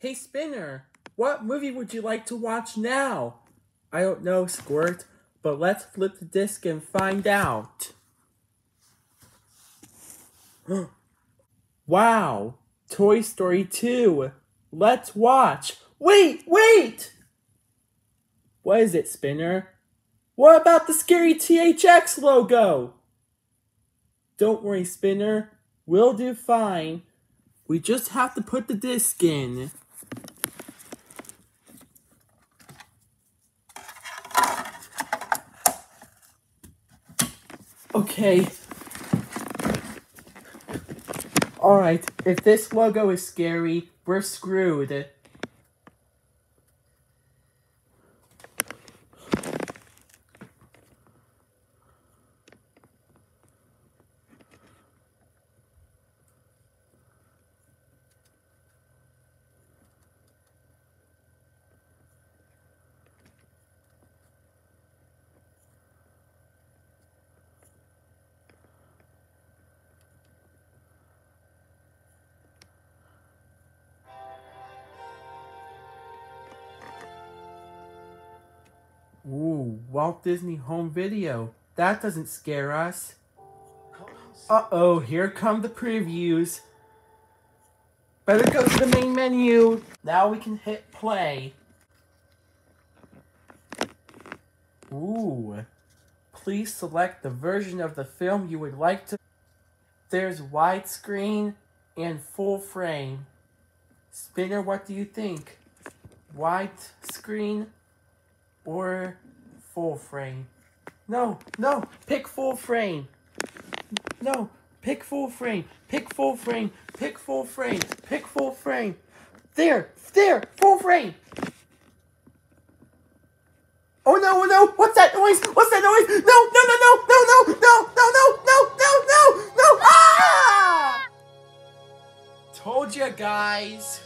Hey Spinner, what movie would you like to watch now? I don't know, Squirt, but let's flip the disc and find out. wow, Toy Story 2. Let's watch. Wait, wait! What is it, Spinner? What about the scary THX logo? Don't worry, Spinner. We'll do fine. We just have to put the disc in. Okay. Alright, if this logo is scary, we're screwed. Walt Disney Home Video. That doesn't scare us. Uh-oh, here come the previews. Better go to the main menu. Now we can hit play. Ooh. Please select the version of the film you would like to... There's widescreen and full frame. Spinner, what do you think? Widescreen or full frame. No, no, pick full frame. No, pick full frame, pick full frame, pick full frame, pick full frame. There, there, full frame. Oh no, oh no, what's that noise? What's that noise? No, no, no, no, no, no, no, no, no, no, no, no, no, ah! Told you guys.